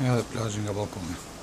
Ja, det plaže na balkone.